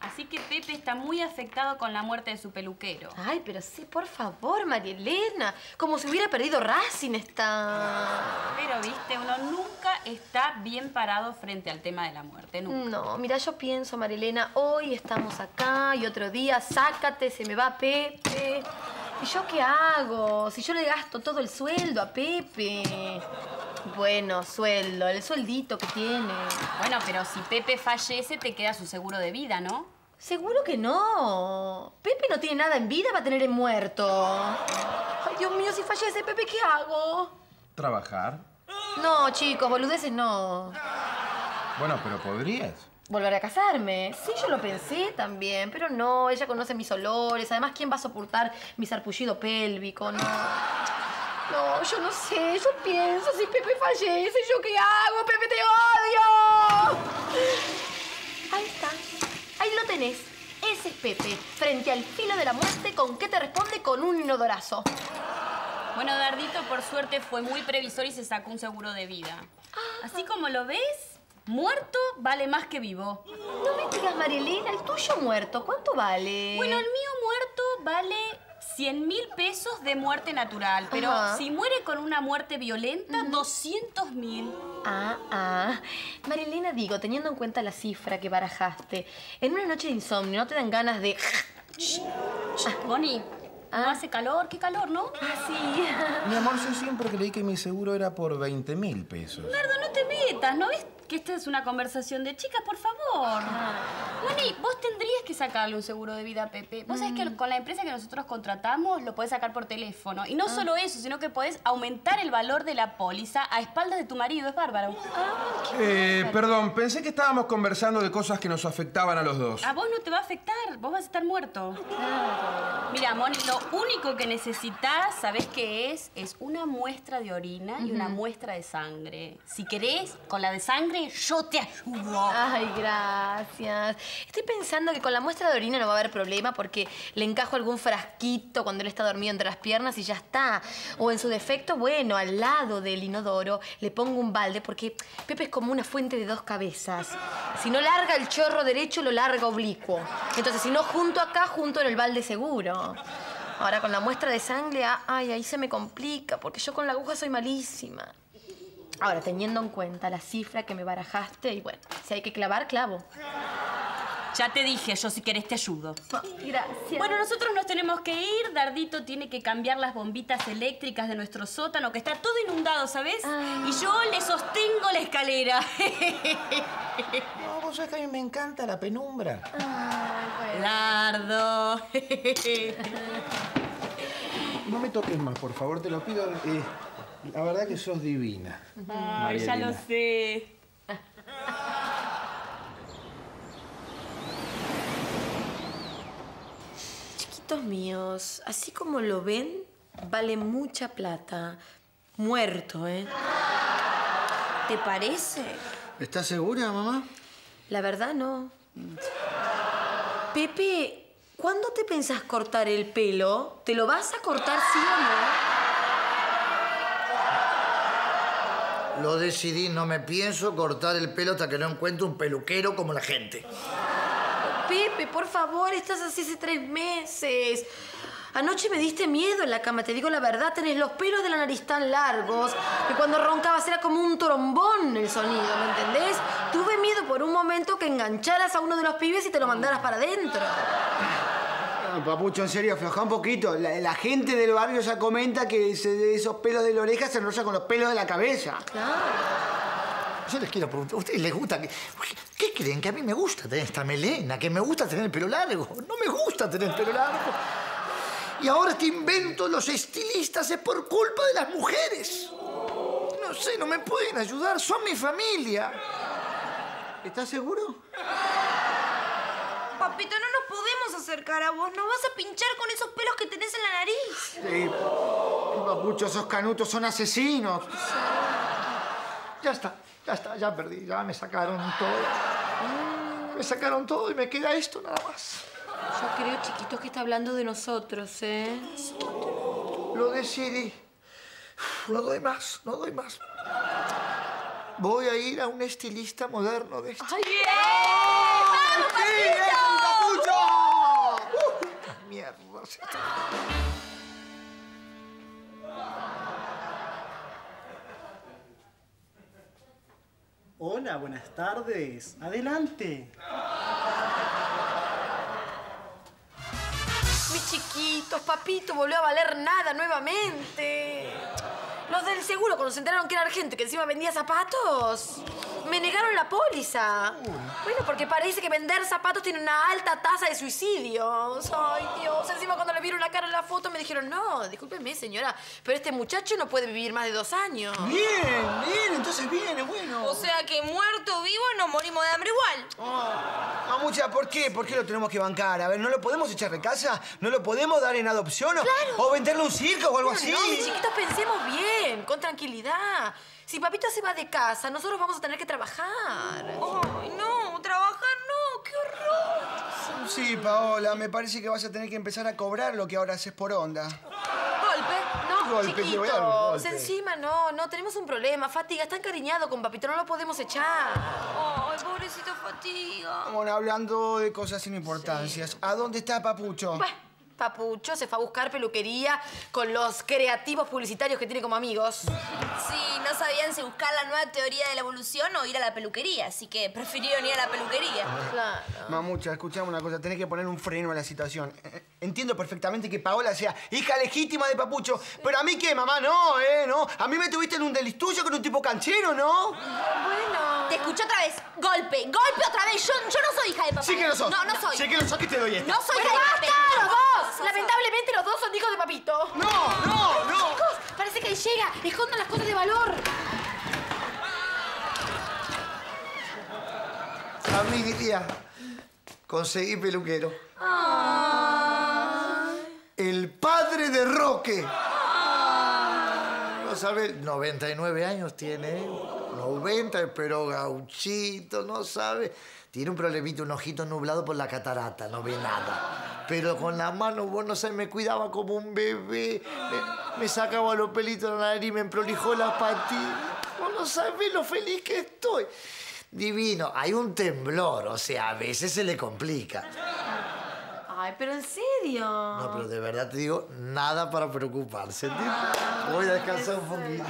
Así que Pepe está muy afectado con la muerte de su peluquero. Ay, pero sí, por favor, María Elena. Como si hubiera perdido Racing esta... Pero, viste, uno nunca está bien parado frente al tema de la muerte, nunca. No, mira, yo pienso, María Elena, hoy estamos acá y otro día, sácate, se me va Pepe. ¿Y yo qué hago? Si yo le gasto todo el sueldo a Pepe. Bueno, sueldo, el sueldito que tiene. Bueno, pero si Pepe fallece, te queda su seguro de vida, ¿no? Seguro que no. Pepe no tiene nada en vida, va a tener en muerto. Ay, Dios mío, si fallece Pepe, ¿qué hago? ¿Trabajar? No, chicos, boludeces no. Bueno, pero podrías. Volver a casarme. Sí, yo lo pensé también, pero no, ella conoce mis olores. Además, ¿quién va a soportar mi sarpullido pélvico? No. No, yo no sé, yo pienso, si Pepe fallece, ¿yo qué hago? ¡Pepe, te odio! Ahí está, ahí lo tenés. Ese es Pepe, frente al filo de la muerte, ¿con qué te responde? Con un inodorazo. Bueno, Dardito, por suerte, fue muy previsor y se sacó un seguro de vida. Así como lo ves, muerto vale más que vivo. No me digas, Marilena, el tuyo muerto, ¿cuánto vale? Bueno, el mío muerto vale 100 mil pesos de muerte natural, pero Ajá. si muere con una muerte violenta, 200 mil. Ah, ah. Marilena, digo, teniendo en cuenta la cifra que barajaste, en una noche de insomnio no te dan ganas de... Bonnie, Ah. ¿no hace calor? ¿Qué calor, no? Ah, sí. Mi amor, yo siempre creí que mi seguro era por 20 mil pesos. Nardo, no te metas, ¿no ves que esta es una conversación de chicas? Por favor. Bonnie, tendrías que sacarle un seguro de vida a Pepe. Vos sabés que con la empresa que nosotros contratamos lo podés sacar por teléfono. Y no solo eso, sino que podés aumentar el valor de la póliza a espaldas de tu marido. Es bárbaro. Eh, perdón, pensé que estábamos conversando de cosas que nos afectaban a los dos. A vos no te va a afectar, vos vas a estar muerto. Mira, Moni, lo único que necesitas, ¿sabés qué es? Es una muestra de orina y una muestra de sangre. Si querés, con la de sangre, yo te ayudo. Ay, gracias. Estoy pensando que con la muestra de orina no va a haber problema porque le encajo algún frasquito cuando él está dormido entre las piernas y ya está. O en su defecto, bueno, al lado del inodoro le pongo un balde porque Pepe es como una fuente de dos cabezas. Si no larga el chorro derecho, lo larga oblicuo. Entonces, si no junto acá, junto en el balde seguro. Ahora, con la muestra de sangre, ay, ahí se me complica porque yo con la aguja soy malísima. Ahora, teniendo en cuenta la cifra que me barajaste, y bueno, si hay que clavar, clavo. Ya te dije, yo si querés te ayudo. Gracias. Bueno, nosotros nos tenemos que ir. Dardito tiene que cambiar las bombitas eléctricas de nuestro sótano, que está todo inundado, ¿sabes? Y yo le sostengo la escalera. No, vos sabés que a mí me encanta la penumbra. Dardo. No me toques más, por favor, te lo pido. Eh, la verdad que sos divina. Ay, ya lo sé. Chiquitos míos, así como lo ven, vale mucha plata. Muerto, ¿eh? ¿Te parece? ¿Estás segura, mamá? La verdad, no. Pepe, ¿cuándo te pensás cortar el pelo? ¿Te lo vas a cortar sí o no? Lo decidí, no me pienso cortar el pelo hasta que no encuentre un peluquero como la gente. Pepe, por favor, estás así hace tres meses. Anoche me diste miedo en la cama, te digo la verdad, tenés los pelos de la nariz tan largos que cuando roncabas era como un trombón el sonido, ¿me entendés? Tuve miedo por un momento que engancharas a uno de los pibes y te lo mandaras para adentro. Ah, Papucho, en serio, afloja un poquito. La, la gente del barrio ya comenta que ese- esos pelos de la oreja se enrollan con los pelos de la cabeza. Yo les quiero preguntar, ¿a ustedes les gusta que... ¿Qué creen? Que a mí me gusta tener esta melena, que me gusta tener el pelo largo. No me gusta tener el pelo largo. Y ahora este invento los estilistas es por culpa de las mujeres. No sé, no me pueden ayudar, son mi familia. ¿Estás seguro? Papito, no nos podemos acercar a vos. Nos vas a pinchar con esos pelos que tenés en la nariz. Sí. Papucho, esos canutos son asesinos. Ya está, ya está, ya perdí. Ya me sacaron todo. Me sacaron todo y me queda esto nada más. Yo creo, chiquitos, que está hablando de nosotros, ¿eh? Lo decidí. No doy más, no doy más. Voy a ir a un estilista moderno de estos. ¡Ay! Buenas tardes. Adelante. Mis chiquitos, papito volvió a valer nada nuevamente. Los del seguro, cuando se enteraron que era argento y que encima vendía zapatos, me negaron la póliza. Bueno, porque parece que vender zapatos tiene una alta tasa de suicidios. Ay, Dios. Encima cuando le vieron la cara en la foto me dijeron, no, discúlpeme, señora, pero este muchacho no puede vivir más de dos años. Bien, bien, entonces viene, bueno. O sea que muerto o vivo nos morimos de hambre igual. Mamucha, ¿por qué? ¿Por qué lo tenemos que bancar? A ver, ¿no lo podemos echar de casa? ¿No lo podemos dar en adopción? o- ¿O venderle un circo o algo así? No, mis chiquitos, pensemos bien, con tranquilidad. Si papito se va de casa, nosotros vamos a tener que trabajar. Ay, no, trabajar no, qué horror. Sí, Paola, me parece que vas a tener que empezar a cobrar lo que ahora haces por onda. Golpe, no, Golpe, te chiquitos. voy a dar un golpe. Encima no, no, tenemos un problema. Fatiga está encariñado con papito, no lo podemos echar. Ay, pobrecito Fatiga. Bueno, hablando de cosas sin importancias, ¿a dónde está Papucho? Bah, Papucho se fue a buscar peluquería con los creativos publicitarios que tiene como amigos. Sí, no sabían si buscar la nueva teoría de la evolución o ir a la peluquería, así que prefirieron ir a la peluquería. Claro. Mamucha, escuchame una cosa, tenés que poner un freno a la situación. Eh, Entiendo perfectamente que Paola sea hija legítima de Papucho, pero a mí qué, mamá, no, ¿eh? No. A mí me tuviste en un delisturcio con un tipo canchero, ¿no? Te escucho otra vez. Golpe, golpe otra vez. Yo, yo no soy hija de papá. Sí que lo sos. No, no soy. Sí que lo sos que te doy esta. No soy ¡Pero hija de basta, papá. los dos! Lamentablemente los dos son hijos de papito. No, no, no. Chicos, parece que ahí llega. Escondan las cosas de valor. A mí, mi tía, conseguí peluquero. El padre de Roque. No sabe, 99 años tiene. 90, pero gauchito, no sabe. Tiene un problemita, un ojito nublado por la catarata, no ve nada. Pero con la mano, vos no sabés, me cuidaba como un bebé. Me, me sacaba los pelitos de la nariz, me prolijó la patilla. Vos no sabés lo feliz que estoy. Divino, hay un temblor, o sea, a veces se le complica. Ay, pero en serio. No, pero de verdad te digo, nada para preocuparse. ¿entiendes? Voy a descansar un poquito.